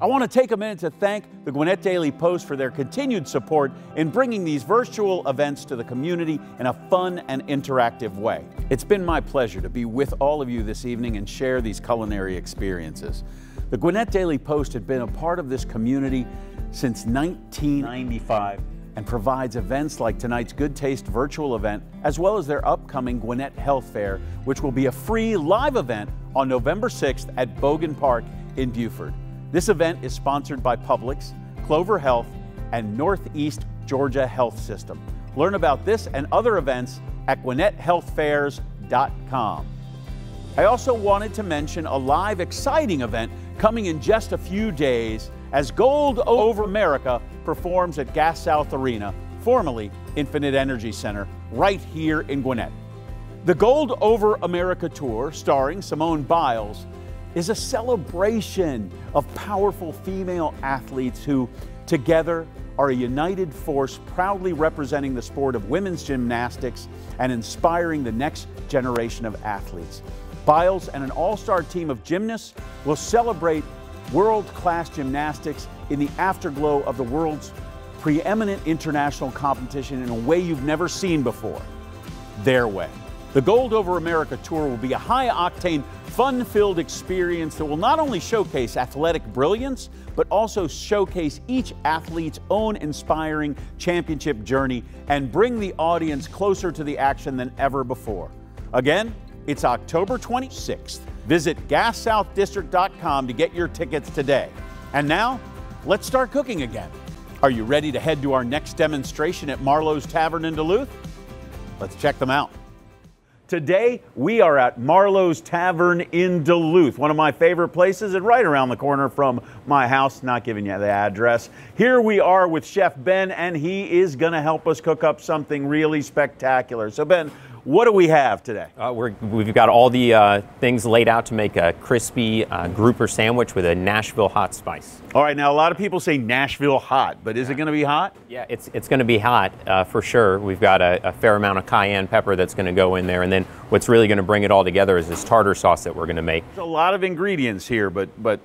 I want to take a minute to thank the Gwinnett Daily Post for their continued support in bringing these virtual events to the community in a fun and interactive way. It's been my pleasure to be with all of you this evening and share these culinary experiences. The Gwinnett Daily Post had been a part of this community since 1995 and provides events like tonight's Good Taste virtual event, as well as their upcoming Gwinnett Health Fair, which will be a free live event on November 6th at Bogan Park in Buford. This event is sponsored by Publix, Clover Health, and Northeast Georgia Health System. Learn about this and other events at GwinnettHealthFairs.com. I also wanted to mention a live, exciting event coming in just a few days as Gold Over America performs at Gas South Arena, formerly Infinite Energy Center, right here in Gwinnett. The Gold Over America Tour, starring Simone Biles, is a celebration of powerful female athletes who, together, are a united force proudly representing the sport of women's gymnastics and inspiring the next generation of athletes. Biles and an all star team of gymnasts will celebrate world class gymnastics in the afterglow of the world's preeminent international competition in a way you've never seen before their way. The Gold Over America Tour will be a high octane, fun filled experience that will not only showcase athletic brilliance, but also showcase each athlete's own inspiring championship journey and bring the audience closer to the action than ever before. Again, it's October 26th. Visit gassouthdistrict.com to get your tickets today. And now, let's start cooking again. Are you ready to head to our next demonstration at Marlow's Tavern in Duluth? Let's check them out. Today, we are at Marlow's Tavern in Duluth, one of my favorite places and right around the corner from my house, not giving you the address. Here we are with Chef Ben, and he is going to help us cook up something really spectacular. So, Ben, what do we have today? Uh, we have got all the uh, things laid out to make a crispy uh, grouper sandwich with a Nashville hot spice. All right, now a lot of people say Nashville hot, but is it going to be hot? Yeah, it's, it's going to be hot uh, for sure. We've got a, a, fair amount of cayenne pepper that's going to go in there, and then what's really going to bring it all together is this tartar sauce that we're going to make. There's a lot of ingredients here, but but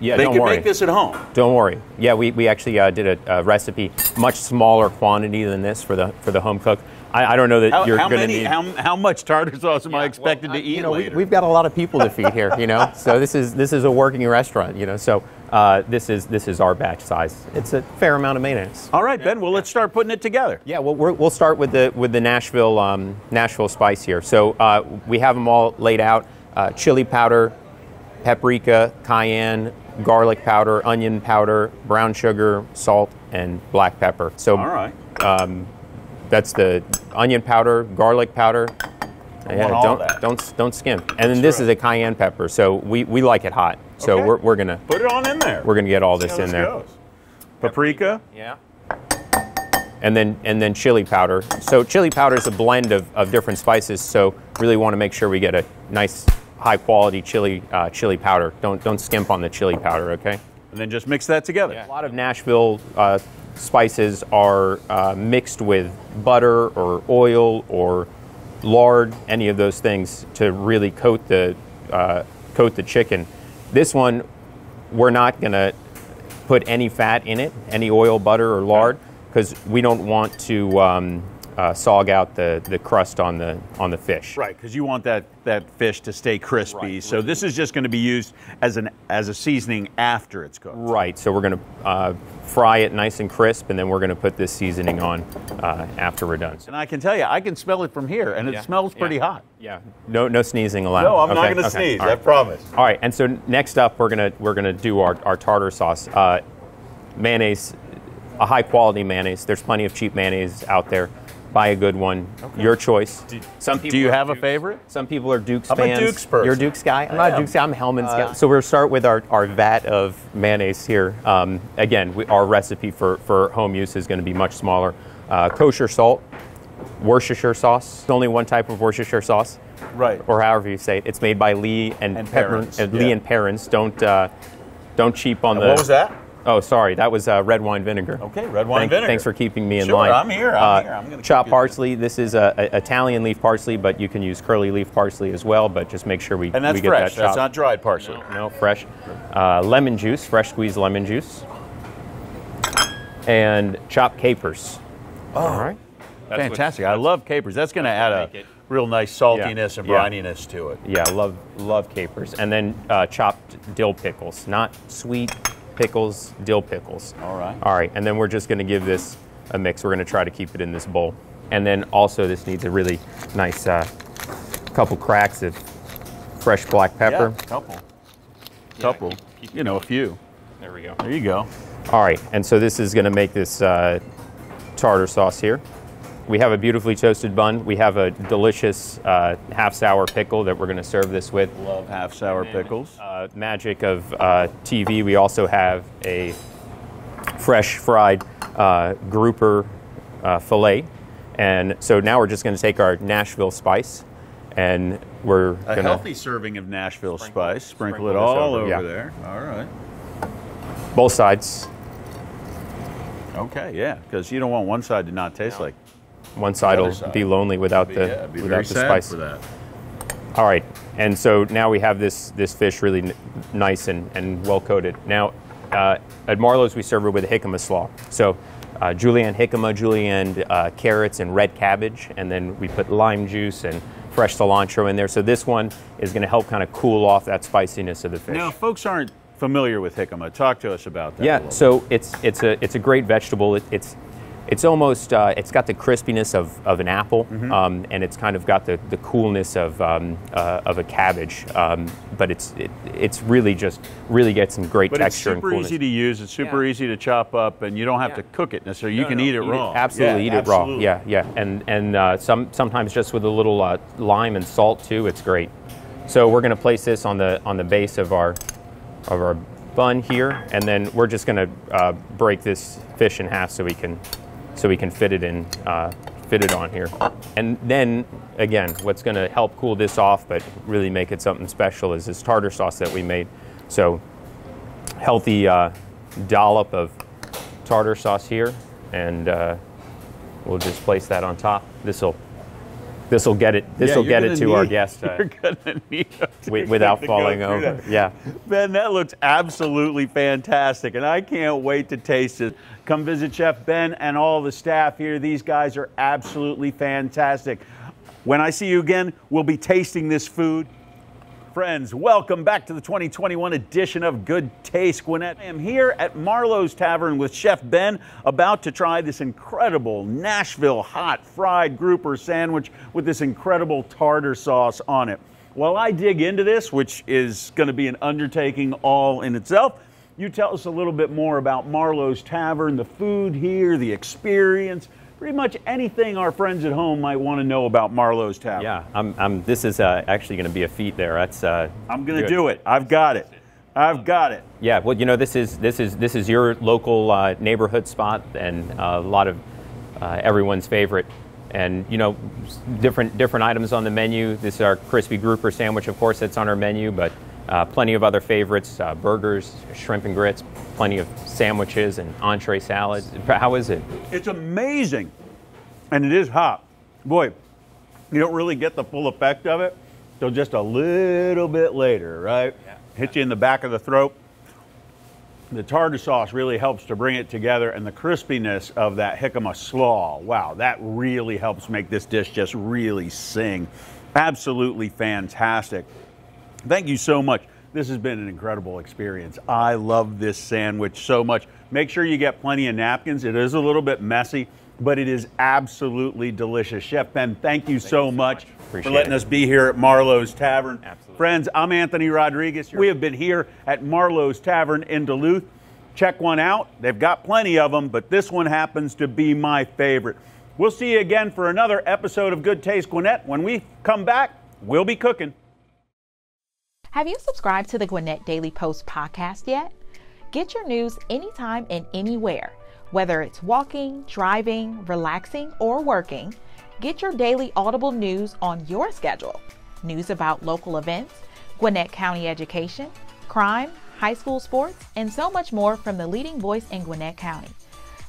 yeah, they don't can worry. make this at home. Don't worry. Yeah, we, we actually uh, did a, a, recipe, much smaller quantity than this for the for the home cook. I, I don't know that how, you're going to need. How, how much tartar sauce am yeah, I expected well, to eat you know, later? We, have got a lot of people to feed here, you know. so this is this is a working restaurant, you know. So uh, this is this is our batch size. It's a fair amount of maintenance. All right, Ben. Well, let's start putting it together. Yeah. Well, we will start with the with the Nashville um, Nashville spice here. So uh, we have them all laid out: uh, chili powder, paprika, cayenne, garlic powder, onion powder, brown sugar, salt, and black pepper. So, all right. Um, that's the onion powder, garlic powder. Yeah, don't don't don't skimp. And then this is a cayenne pepper, so we, we like it hot. So okay. we're, we're gonna put it on in there. We're gonna get all this in there. Goes. Paprika. Yeah. And then and then chili powder. So chili powder is a blend of, of different spices. So really want to make sure we get a nice high quality chili uh, chili powder. Don't don't skimp on the chili powder, okay? And then just mix that together. Yeah. A lot of Nashville uh, spices are uh, mixed with butter or oil or lard, any of those things to really coat the uh, coat the chicken. This one, we're not going to put any fat in it, any oil, butter, or lard, because we don't want to um, uh, sog out the, the crust on the on the fish. Right, because you want that, that fish to stay crispy. Right. So this is just going to be used as an as a seasoning after it's cooked. Right. So we're going to uh, fry it nice and crisp, and then we're going to put this seasoning on uh, after we're done. And I can tell you, I can smell it from here, and it yeah. smells pretty yeah. hot. Yeah. No no sneezing allowed. No, I'm okay. not going to okay. sneeze. Right. I promise. All right. And so next up, we're gonna we're gonna do our, our tartar sauce. Uh, mayonnaise, a high quality mayonnaise. There's plenty of cheap mayonnaise out there buy a good one. Okay. Your choice. Do, some people. Do you have Dukes. a favorite? Some people are Duke's I'm fans. a Duke's person. You're a Duke's guy. I'm not a Duke's guy. I'm a Hellmann's uh, guy. So we'll start with our, our vat of mayonnaise here. Um, again, we, our recipe for, for home use is going to be much smaller. Uh, kosher salt, Worcestershire sauce. There's only one type of Worcestershire sauce. Right. Or however you say it. It's made by Lea and, and Pepper. Uh, Lea yeah. and Perrins. Don't uh, don't cheap on and the. What was that? Oh, sorry, that was uh, red wine vinegar. Okay, red wine Thank- vinegar. Thanks for keeping me in Sure, line. Uh, I'm here, I'm here. I'm gonna chop chopped you parsley. This is a, a- Italian leaf parsley, but you can use curly leaf parsley as well. But just make sure we And that's we get fresh. that That's not dried parsley. No, fresh. Uh, lemon juice, fresh squeezed lemon juice, and chopped capers. Oh. All right. That's Fantastic. I love capers. That's going to add a real nice saltiness and Yeah. brininess to it. Yeah, love love capers, and then uh, chopped dill pickles, not sweet pickles, dill pickles. All right. All right, and then we're just going to give this a mix. We're going to try to keep it in this bowl, and then also this needs a really nice uh, couple cracks of fresh black pepper. Yeah, couple. Couple. You know, a few. There we go. There you go. All right, and so this is going to make this uh, tartar sauce here. We have a beautifully toasted bun. We have a delicious uh, half sour pickle that we're going to serve this with. Love half sour pickles. Uh, magic of uh, TV, we also have a fresh fried uh, grouper uh, filet. And so now we're just going to take our Nashville spice and we're A going to healthy serving of Nashville spice. Sprinkle, sprinkle it all over, over, yeah. there. All right. both sides. Okay, yeah, because you don't want one side to not taste like. One side will side. be lonely without the yeah, be without very the sad spice. for that. All right, and so now we have this this fish really n- nice and, and well coated. Now, uh, at Marlow's we serve it with a jicama slaw. So, uh, julienne jicama, julienne uh, carrots, and red cabbage, and then we put lime juice and fresh cilantro in there. So this one is going to help kind of cool off that spiciness of the fish. Now, if folks aren't familiar with jicama, talk to us about that. Yeah, little so it's it's a it's a great vegetable. It, it's it's almost uh, it's got the crispiness of, of an apple, Mm-hmm. um, and it's kind of got the, the coolness of um, uh, of a cabbage. Um, but it's it, it's really just really gets some great But it's texture and super coolness. easy to use. It's super Yeah. easy to chop up, and you don't have Yeah. to cook it necessarily. You No, can no, eat it raw. Absolutely, Yeah, eat it raw. Yeah, yeah, and and uh, some sometimes just with a little uh, lime and salt too. It's great. So we're going to place this on the on the base of our of our bun here, and then we're just going to uh, break this fish in half so we can so we can fit it in uh, fit it on here. And then again, what's going to help cool this off, but really make it something special, is this tartar sauce that we made. So healthy uh, dollop of tartar sauce here, and uh, we'll just place that on top. This will this will get it this will you're get it to our need- guest uh, You're gonna need without falling over. that. Yeah. Ben, that looks absolutely fantastic, and I can't wait to taste it. Come visit Chef Ben and all the staff here. These guys are absolutely fantastic. When I see you again, we'll be tasting this food. Friends, welcome back to the 2021 edition of Good Taste Gwinnett. I am here at Marlow's Tavern with Chef Ben, about to try this incredible Nashville hot fried grouper sandwich with this incredible tartar sauce on it. While I dig into this, which is going to be an undertaking all in itself, you tell us a little bit more about Marlow's Tavern, the food here, the experience, pretty much anything our friends at home might want to know about Marlow's Tavern. Yeah, I'm, I'm, this is uh, actually going to be a feat there. That's uh, I'm going to do it. I've got it. I've got it. Yeah, well, you know, this is this is this is your local uh, neighborhood spot, and uh, a lot of uh, everyone's favorite. And you know, different different items on the menu. This is our crispy grouper sandwich, of course, that's on our menu, but uh, plenty of other favorites: uh, burgers, shrimp and grits, plenty of sandwiches and entree salads. How is it? It's amazing. And it is hot. Boy, you don't really get the full effect of it till just a little bit later, right? Yeah. Hit you in the back of the throat. The tartar sauce really helps to bring it together, and the crispiness of that jicama slaw, wow, that really helps make this dish just really sing. Absolutely fantastic. Thank you so much. This has been an incredible experience. I love this sandwich so much. Make sure you get plenty of napkins. It is a little bit messy, but it is absolutely delicious. Chef Ben, thank you so much for Appreciate letting it. us be here at Marlow's Tavern. Absolutely. Friends, I'm Anthony Rodriguez. We have been here at Marlow's Tavern in Duluth. Check one out. They've got plenty of them, but this one happens to be my favorite. We'll see you again for another episode of Good Taste Gwinnett. When we come back, we'll be cooking. Have you subscribed to the Gwinnett Daily Post podcast yet? Get your news anytime and anywhere, whether it's walking, driving, relaxing, or working. Get your daily audible news on your schedule. News about local events, Gwinnett County education, crime, high school sports, and so much more from the leading voice in Gwinnett County.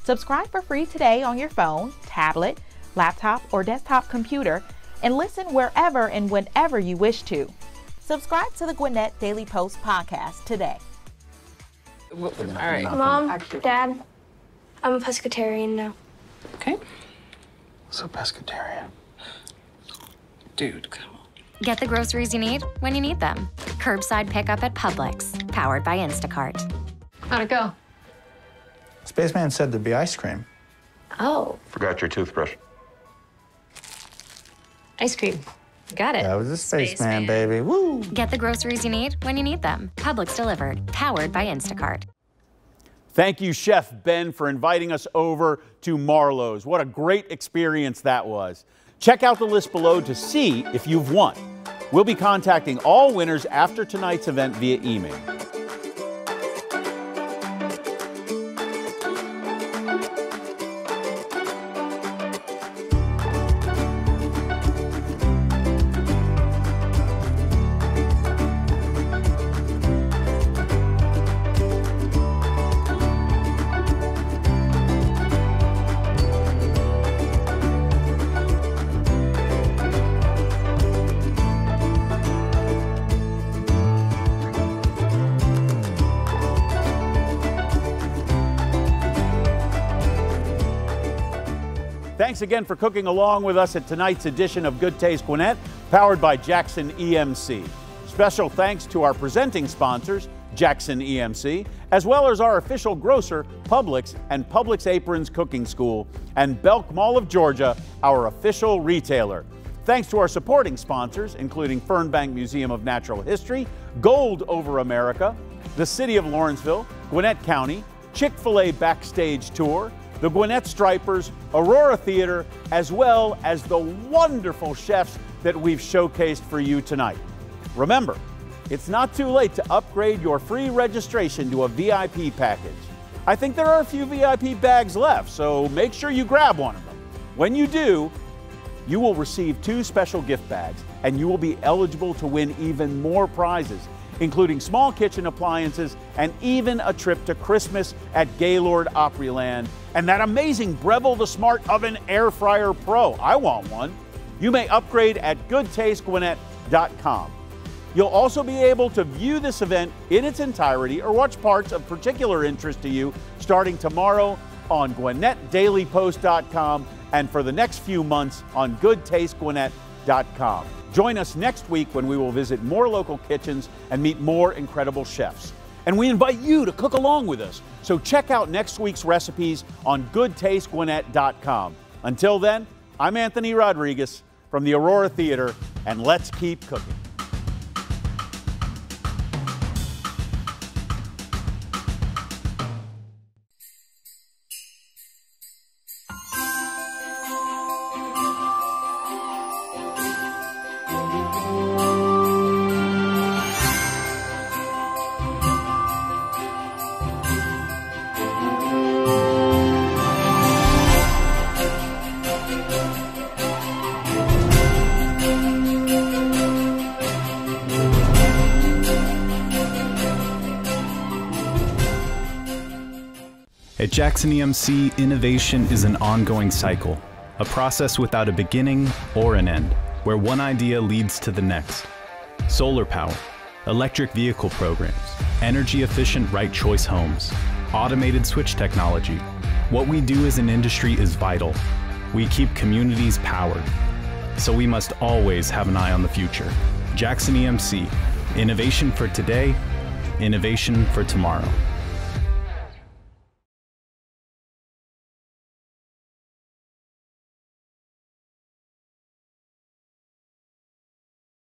Subscribe for free today on your phone, tablet, laptop, or desktop computer and listen wherever and whenever you wish to. Subscribe to the Gwinnett Daily Post podcast today. All right. Mom, Dad, I'm a pescatarian now. Okay. So pescatarian. Dude, come on. Get the groceries you need when you need them. Curbside pickup at Publix, powered by Instacart. How'd it go? Spaceman said there'd be ice cream. Oh, Forgot your toothbrush. Ice cream. Got it. That was a spaceman, baby. Woo! Get the groceries you need when you need them. Publix delivered, powered by Instacart. Thank you, Chef Ben, for inviting us over to Marlow's. What a great experience that was. Check out the list below to see if you've won. We'll be contacting all winners after tonight's event via email. Thanks again for cooking along with us at tonight's edition of Good Taste Gwinnett, powered by Jackson EMC. Special thanks to our presenting sponsors, Jackson EMC, as well as our official grocer, Publix, and Publix Aprons Cooking School, and Belk Mall of Georgia, our official retailer. Thanks to our supporting sponsors, including Fernbank Museum of Natural History, Gold Over America, the City of Lawrenceville, Gwinnett County, Chick fil A Backstage Tour, the Gwinnett Stripers, Aurora Theater, as well as the wonderful chefs that we've showcased for you tonight. Remember, it's not too late to upgrade your free registration to a VIP package. I think there are a few VIP bags left, so make sure you grab one of them. When you do, you will receive two special gift bags and you will be eligible to win even more prizes, including small kitchen appliances and even a trip to Christmas at Gaylord Opryland and that amazing Breville the Smart Oven Air Fryer Pro. I want one. You may upgrade at goodtastegwinnett.com. You'll also be able to view this event in its entirety or watch parts of particular interest to you starting tomorrow on GwinnettDailyPost.com and for the next few months on GoodTasteGwinnett.com. Join us next week when we will visit more local kitchens and meet more incredible chefs. And we invite you to cook along with us. So check out next week's recipes on GoodTasteGwinnett.com. Until then, I'm Anthony Rodriguez from the Aurora Theater, and let's keep cooking. Jackson EMC, innovation is an ongoing cycle, a process without a beginning or an end, where one idea leads to the next. Solar power, electric vehicle programs, energy efficient right choice homes, automated switch technology. What we do as an industry is vital. We keep communities powered. So we must always have an eye on the future. Jackson EMC, innovation for today, innovation for tomorrow.